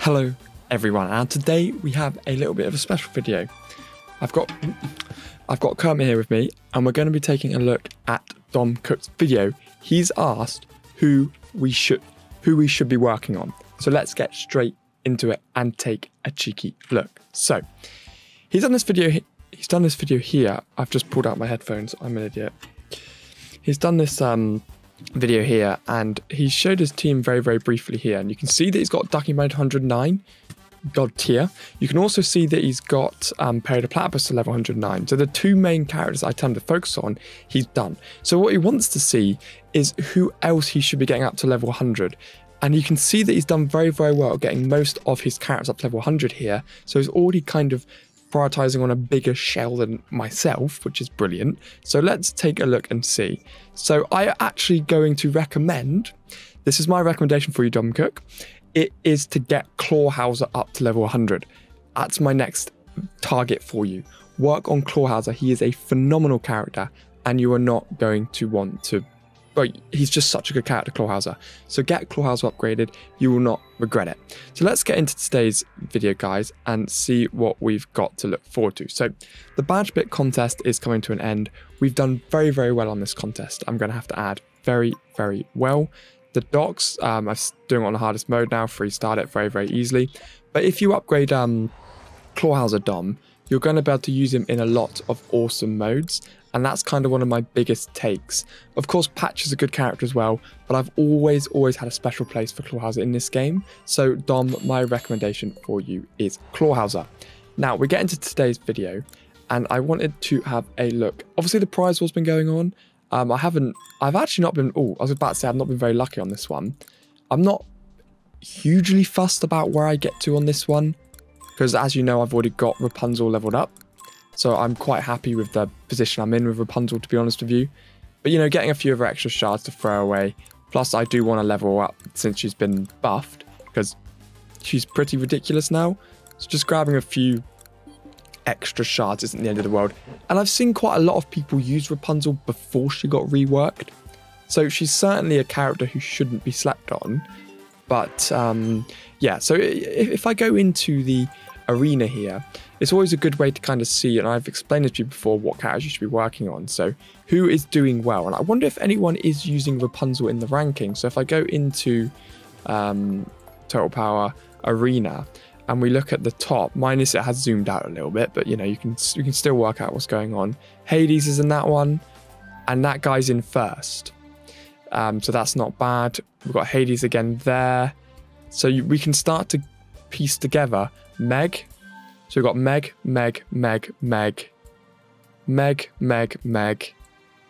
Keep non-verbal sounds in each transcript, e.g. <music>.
Hello everyone and today we have a little bit of a special video. I've got I've got Kermit here with me and we're going to be taking a look at Dom Cook's video. He's asked who we should who we should be working on. So let's get straight into it and take a cheeky look. So he's done this video he's done this video here. I've just pulled out my headphones. I'm an idiot. He's done this um video here and he showed his team very very briefly here. And you can see that he's got Ducky Mode 109 god tier. You can also see that he's got um, Perry Platypus to level 109 so the two main characters I tend to focus on he's done. So what he wants to see is who else he should be getting up to level 100 and you can see that he's done very very well getting most of his characters up to level 100 here. So he's already kind of prioritizing on a bigger shell than myself, which is brilliant. So let's take a look and see. So I actually going to recommend, this is my recommendation for you, Dom Cook. It is to get Clawhauser up to level 100. That's my next target for you. Work on Clawhauser. He is a phenomenal character and you are not going to want to but he's just such a good character, Clawhauser. So get Clawhauser upgraded, you will not regret it. So let's get into today's video, guys, and see what we've got to look forward to. So the badge bit contest is coming to an end. We've done very, very well on this contest. I'm going to have to add very, very well. The docks, um, I'm doing it on the hardest mode now, free start it very, very easily. But if you upgrade um, Clawhauser Dom, you're going to be able to use him in a lot of awesome modes and that's kind of one of my biggest takes. Of course, Patch is a good character as well, but I've always, always had a special place for Clawhauser in this game. So, Dom, my recommendation for you is Clawhauser. Now, we get into today's video, and I wanted to have a look. Obviously, the prize war's been going on. Um, I haven't, I've actually not been, oh, I was about to say I've not been very lucky on this one. I'm not hugely fussed about where I get to on this one, because as you know, I've already got Rapunzel leveled up. So I'm quite happy with the position I'm in with Rapunzel, to be honest with you. But, you know, getting a few of her extra shards to throw away. Plus, I do want to level up since she's been buffed, because she's pretty ridiculous now. So just grabbing a few extra shards isn't the end of the world. And I've seen quite a lot of people use Rapunzel before she got reworked. So she's certainly a character who shouldn't be slept on. But um, yeah, so if I go into the arena here, it's always a good way to kind of see, and I've explained it to you before, what characters you should be working on. So who is doing well? And I wonder if anyone is using Rapunzel in the ranking. So if I go into um, Total Power Arena and we look at the top, minus it has zoomed out a little bit, but you know, you can you can still work out what's going on. Hades is in that one, and that guy's in first. Um, so that's not bad. We've got Hades again there. So you, we can start to piece together Meg. So we've got Meg, Meg, Meg, Meg, Meg, Meg, Meg,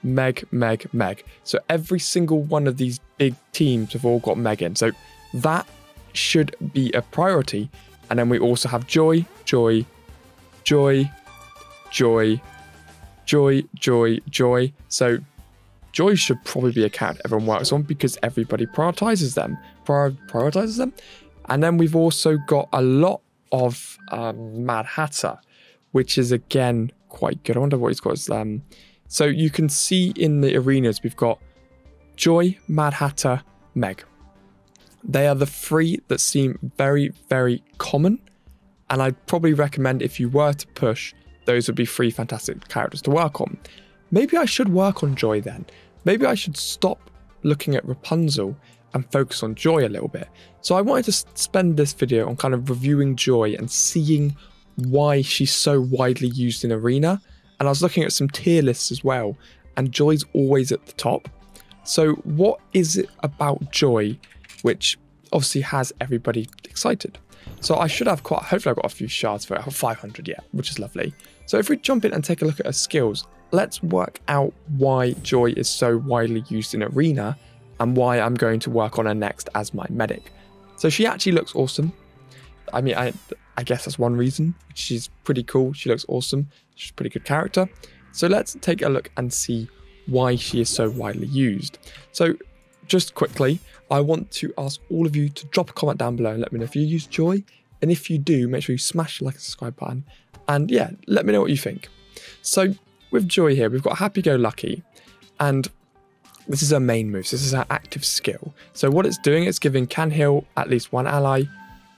Meg, Meg, Meg. So every single one of these big teams have all got Meg in. So that should be a priority. And then we also have Joy, Joy, Joy, Joy, Joy, Joy, Joy. So Joy should probably be a cat everyone works on because everybody prioritizes them. Prior- prioritizes them. And then we've also got a lot of um, Mad Hatter, which is again quite good. I wonder what he's got. Um, so you can see in the arenas we've got Joy, Mad Hatter, Meg. They are the three that seem very, very common. And I'd probably recommend if you were to push, those would be three fantastic characters to work on. Maybe I should work on Joy then. Maybe I should stop looking at Rapunzel and focus on Joy a little bit. So I wanted to spend this video on kind of reviewing Joy and seeing why she's so widely used in Arena. And I was looking at some tier lists as well, and Joy's always at the top. So what is it about Joy which obviously has everybody excited? So I should have quite, hopefully I've got a few shards for it. I have 500 yet, which is lovely. So if we jump in and take a look at her skills, let's work out why Joy is so widely used in Arena and why I'm going to work on her next as my medic. So she actually looks awesome. I mean, I, I guess that's one reason. She's pretty cool. She looks awesome. She's a pretty good character. So let's take a look and see why she is so widely used. So just quickly, I want to ask all of you to drop a comment down below and let me know if you use Joy. And if you do, make sure you smash the like and subscribe button. And yeah, let me know what you think. So with Joy here, we've got Happy Go Lucky. And this is her main move. So this is her active skill. So what it's doing, it's giving can heal at least one ally,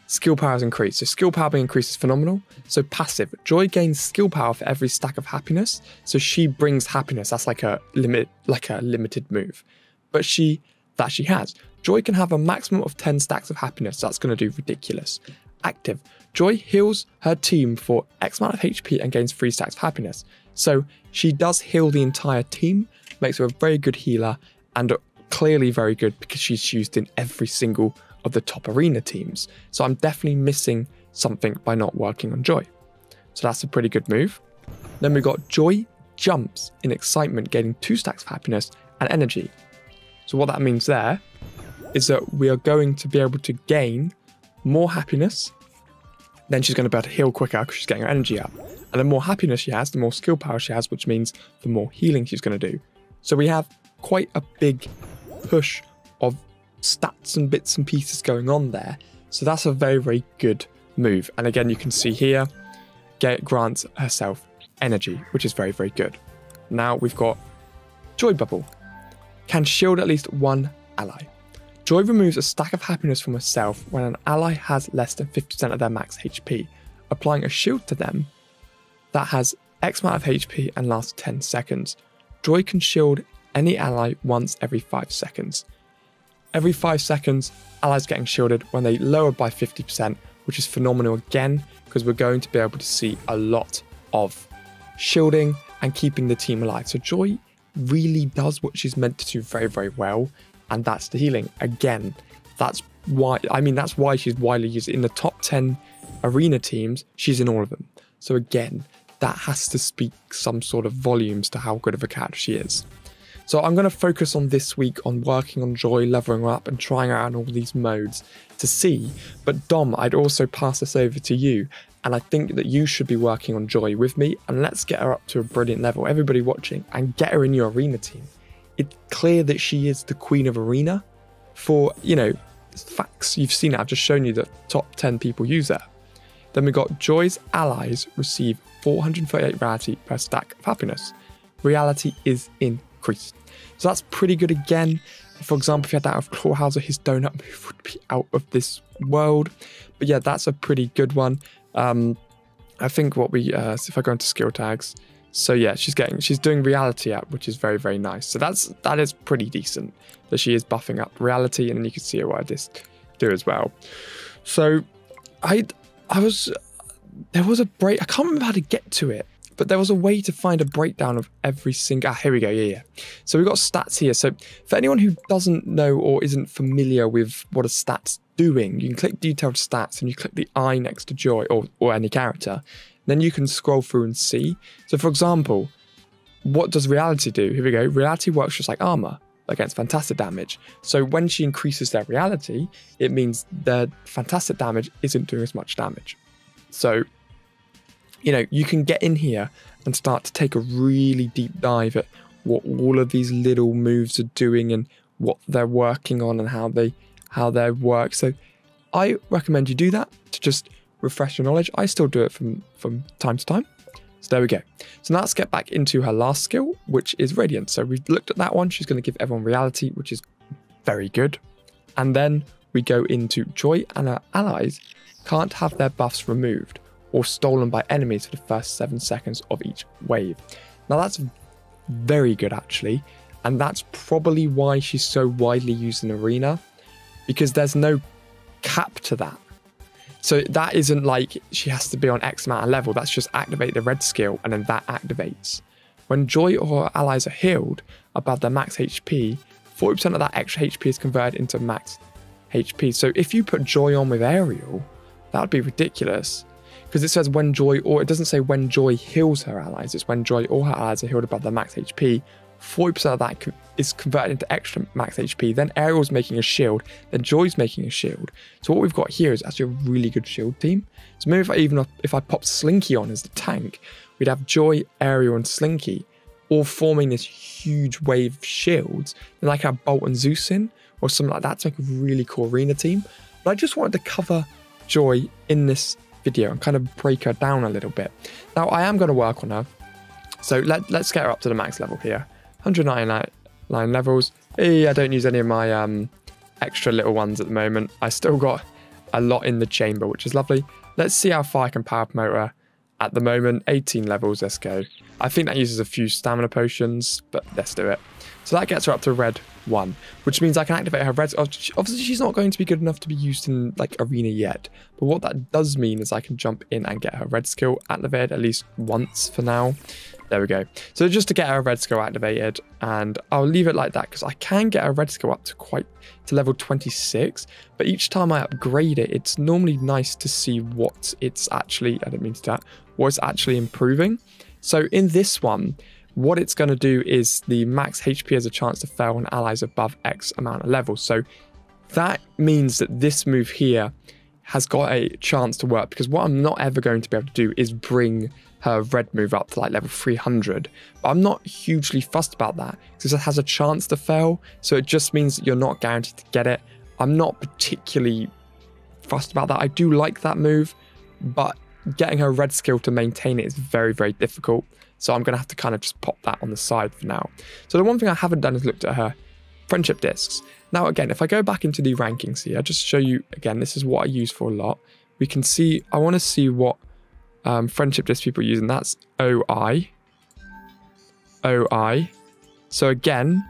skill power is increased. So skill power being increased is phenomenal. So passive, Joy gains skill power for every stack of happiness. So she brings happiness. That's like a limit, like a limited move. But she that she has. Joy can have a maximum of 10 stacks of happiness. That's going to do ridiculous. Active. Joy heals her team for X amount of HP and gains 3 stacks of happiness. So she does heal the entire team, makes her a very good healer, and clearly very good because she's used in every single of the top arena teams. So I'm definitely missing something by not working on Joy. So that's a pretty good move. Then we got Joy jumps in excitement, gaining two stacks of happiness and energy. So what that means there is that we are going to be able to gain more happiness. Then she's going to be able to heal quicker because she's getting her energy up. And the more happiness she has, the more skill power she has, which means the more healing she's going to do. So we have quite a big push of stats and bits and pieces going on there. So that's a very, very good move. And again, you can see here, get grants herself energy, which is very, very good. Now we've got Joy Bubble. Can shield at least one ally. Joy removes a stack of happiness from herself when an ally has less than 50% of their max HP, applying a shield to them that has X amount of HP and lasts 10 seconds. Joy can shield any ally once every 5 seconds. Every 5 seconds, allies getting shielded when they lower by 50%, which is phenomenal again, because we're going to be able to see a lot of shielding and keeping the team alive. So Joy really does what she's meant to do very, very well, and that's the healing. Again, that's why, I mean, that's why she's widely used. In the top 10 arena teams, she's in all of them. So again, that has to speak some sort of volumes to how good of a character she is. So I'm going to focus on this week on working on Joy, leveling her up, and trying out all these modes to see. But Dom, I'd also pass this over to you, and I think that you should be working on Joy with me, and let's get her up to a brilliant level. Everybody watching, and get her in your arena team. It's clear that she is the queen of arena. For you know, facts you've seen it. I've just shown you the top 10 people use her. Then we got Joy's allies receive 438 reality per stack of happiness. Reality is increased. So that's pretty good again. For example, if you had that of Clawhauser, his donut move would be out of this world. But yeah, that's a pretty good one. Um, I think what we, uh, if I go into skill tags, so yeah, she's getting, she's doing reality up, which is very, very nice. So that's, that is pretty decent that she is buffing up reality and then you can see what I just do as well. So I, I was, there was a break, I can't remember how to get to it but there was a way to find a breakdown of every single. Ah, here we go. Yeah, yeah. So we've got stats here. So for anyone who doesn't know or isn't familiar with what a stat's doing, you can click detailed stats and you click the eye next to Joy or, or any character. Then you can scroll through and see. So for example, what does reality do? Here we go. Reality works just like armor against fantastic damage. So when she increases their reality, it means their fantastic damage isn't doing as much damage. So you know, you can get in here and start to take a really deep dive at what all of these little moves are doing and what they're working on and how they how they work. So I recommend you do that to just refresh your knowledge. I still do it from from time to time. So there we go. So now let's get back into her last skill, which is Radiant. So we've looked at that one. She's going to give everyone reality, which is very good. And then we go into Joy and her allies can't have their buffs removed or stolen by enemies for the first 7 seconds of each wave. Now that's very good actually, and that's probably why she's so widely used in Arena, because there's no cap to that. So that isn't like she has to be on X amount of level, that's just activate the red skill and then that activates. When Joy or her allies are healed above their max HP, 40% of that extra HP is converted into max HP. So if you put Joy on with Ariel, that would be ridiculous because it says when Joy or it doesn't say when Joy heals her allies. It's when Joy or her allies are healed above their max HP. 40% of that is converted into extra max HP. Then Ariel's making a shield. Then Joy's making a shield. So what we've got here is actually a really good shield team. So maybe if I even if I pop Slinky on as the tank, we'd have Joy, Ariel, and Slinky all forming this huge wave of shields. And like have Bolt and Zeus in or something like that to make a really cool arena team. But I just wanted to cover Joy in this video and kind of break her down a little bit. Now, I am going to work on her. So let, let's get her up to the max level here. 199 levels. Hey, I don't use any of my um, extra little ones at the moment. I still got a lot in the chamber, which is lovely. Let's see how far I can power promote her. At the moment, 18 levels, let's go. I think that uses a few stamina potions, but let's do it. So that gets her up to red one, which means I can activate her red. Obviously, she's not going to be good enough to be used in like arena yet. But what that does mean is I can jump in and get her red skill activated at least once for now. There we go. So just to get our red skill activated, and I'll leave it like that because I can get a red skill up to quite to level 26. But each time I upgrade it, it's normally nice to see what it's actually. I didn't mean to that. What it's actually improving. So in this one, what it's going to do is the max HP has a chance to fail on allies above X amount of levels. So that means that this move here has got a chance to work because what I'm not ever going to be able to do is bring her red move up to like level 300. But I'm not hugely fussed about that because it has a chance to fail. So it just means you're not guaranteed to get it. I'm not particularly fussed about that. I do like that move, but getting her red skill to maintain it is very, very difficult. So I'm going to have to kind of just pop that on the side for now. So the one thing I haven't done is looked at her friendship discs. Now, again, if I go back into the rankings here, I just show you again, this is what I use for a lot. We can see, I want to see what um, friendship disc people using. that's OI. OI. So again,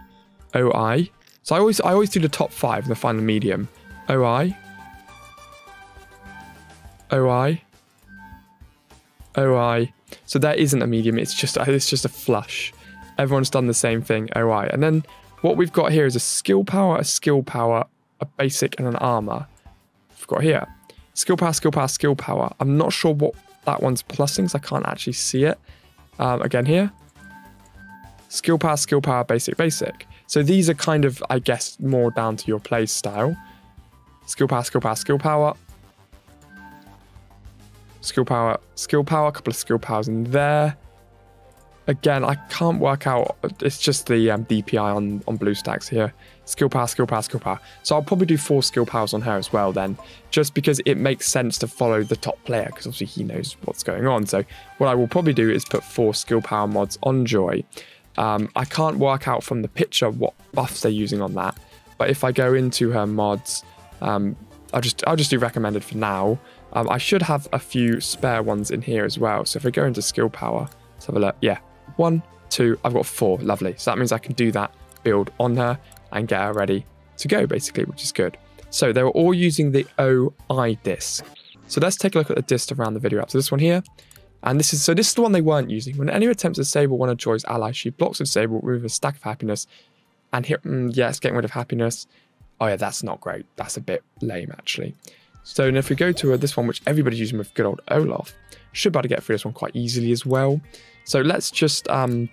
OI. So I always I always do the top five and then find the medium. OI. OI. OI. So there isn't a medium, it's just it's just a flush. Everyone's done the same thing, OI. And then what we've got here is a skill power, a skill power, a basic, and an armor. We've got here. Skill power, skill power, skill power. I'm not sure what that one's plussing, so I can't actually see it. Um, again here. Skill power, skill power, basic, basic. So these are kind of, I guess, more down to your play style. Skill power, skill power, skill power. Skill power, skill power, a couple of skill powers in there. Again, I can't work out, it's just the um, DPI on, on BlueStacks here. Skill power, skill power, skill power. So I'll probably do four skill powers on her as well then, just because it makes sense to follow the top player, because obviously he knows what's going on. So what I will probably do is put four skill power mods on Joy. Um, I can't work out from the picture what buffs they're using on that, but if I go into her mods, um, I'll just I'll just do recommended for now. Um, I should have a few spare ones in here as well. So if I go into skill power, let's have a look. Yeah, one, two, I've got four. Lovely. So that means I can do that build on her and get her ready to go, basically, which is good. So they were all using the OI disc. So let's take a look at the disc around the video app. So this one here, and this is so this is the one they weren't using. When any attempts to disable one of Joy's allies, she blocks the disable, with a stack of happiness, and here, mm, yes, getting rid of happiness. Oh yeah, that's not great. That's a bit lame actually. So if we go to uh, this one, which everybody's using with good old Olaf, should be able to get through this one quite easily as well. So let's just um,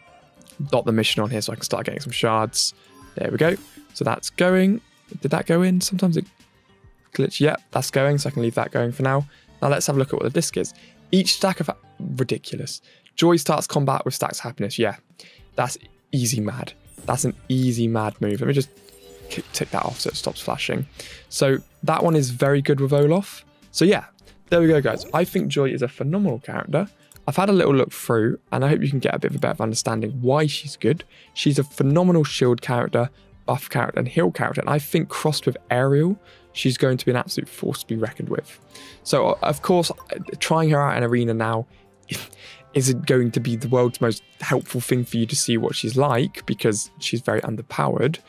dot the mission on here so I can start getting some shards. There we go. So that's going. Did that go in? Sometimes it glitch. Yep, that's going. So I can leave that going for now. Now let's have a look at what the disc is. Each stack of ridiculous. Joy starts combat with stacks happiness. Yeah, that's easy mad. That's an easy mad move. Let me just tick that off so it stops flashing. So that one is very good with Olaf. So yeah, there we go, guys. I think Joy is a phenomenal character. I've had a little look through, and I hope you can get a bit of a better understanding why she's good. She's a phenomenal shield character, buff character, and heal character, and I think crossed with Ariel, she's going to be an absolute force to be reckoned with. So, uh, of course, trying her out in Arena now <laughs> isn't going to be the world's most helpful thing for you to see what she's like, because she's very underpowered.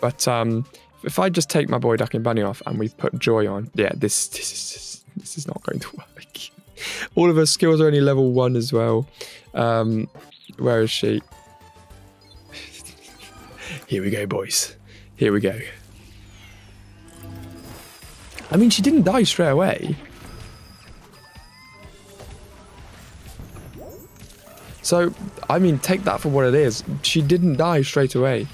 But um, if I just take my boy Duck and Bunny off and we put Joy on, yeah, this this is this is not going to work. <laughs> All of her skills are only level one as well. Um, where is she? <laughs> Here we go, boys. Here we go. I mean, she didn't die straight away. So, I mean, take that for what it is. She didn't die straight away.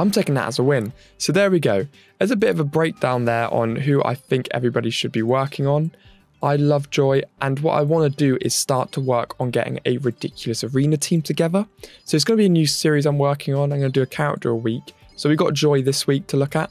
I'm taking that as a win. So there we go. There's a bit of a breakdown there on who I think everybody should be working on. I love Joy, and what I want to do is start to work on getting a ridiculous arena team together. So it's going to be a new series I'm working on. I'm going to do a character a week. So we got Joy this week to look at.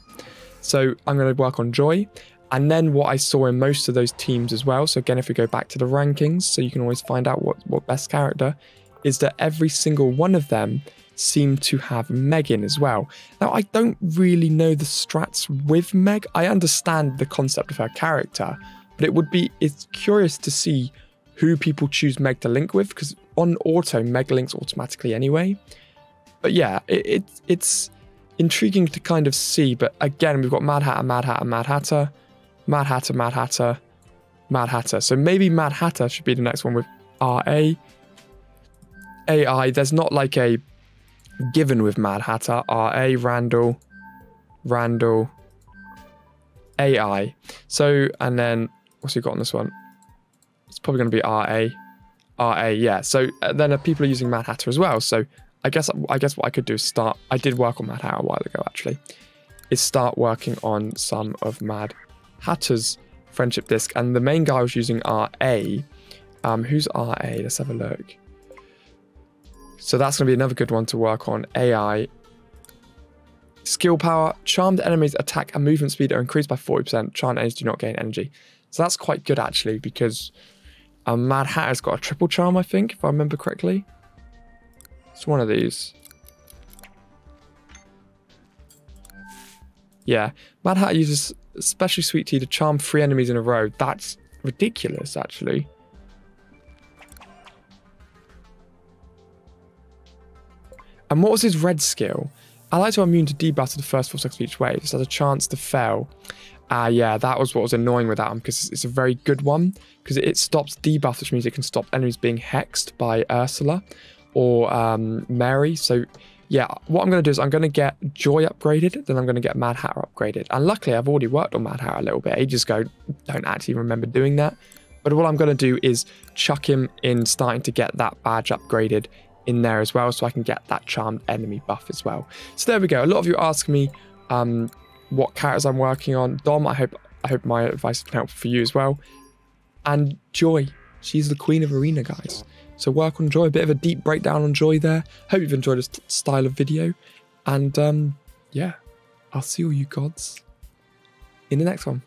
So I'm going to work on Joy. And then what I saw in most of those teams as well. So again, if we go back to the rankings, so you can always find out what, what best character, is that every single one of them seem to have Meg in as well. Now, I don't really know the strats with Meg. I understand the concept of her character, but it would be it's curious to see who people choose Meg to link with because on auto, Meg links automatically anyway. But yeah, it, it, it's intriguing to kind of see. But again, we've got Mad Hatter, Mad Hatter, Mad Hatter, Mad Hatter, Mad Hatter, Mad Hatter. So maybe Mad Hatter should be the next one with RA. AI, there's not like a given with Mad Hatter. RA, Randall, Randall, AI. So, and then what's he got on this one? It's probably going to be RA. RA, yeah. So uh, then people are using Mad Hatter as well. So I guess I guess what I could do is start. I did work on Mad Hatter a while ago actually. Is start working on some of Mad Hatter's friendship disc, and the main guy was using RA. Um, who's RA? Let's have a look. So that's going to be another good one to work on. AI. Skill power. Charmed enemies attack and movement speed are increased by 40%. Charmed enemies do not gain energy. So that's quite good actually because um, Mad Hatter's got a triple charm, I think, if I remember correctly. It's one of these. Yeah, Mad Hatter uses especially sweet tea to charm three enemies in a row. That's ridiculous, actually. And what was his red skill? Allies are immune to debuff to the first four seconds of each wave. This has a chance to fail. Ah, uh, yeah, that was what was annoying with that one because it's a very good one because it stops debuff, which means it can stop enemies being hexed by Ursula or um, Mary. So yeah, what I'm going to do is I'm going to get Joy upgraded, then I'm going to get Mad Hatter upgraded. And luckily, I've already worked on Mad Hatter a little bit ages ago. Don't actually remember doing that. But what I'm going to do is chuck him in starting to get that badge upgraded in there as well so I can get that charmed enemy buff as well. So there we go. A lot of you ask me um, what characters I'm working on. Dom, I hope I hope my advice been helpful for you as well. And Joy, she's the queen of arena, guys. So work on Joy, a bit of a deep breakdown on Joy there. Hope you've enjoyed this style of video. And um, yeah, I'll see all you gods in the next one.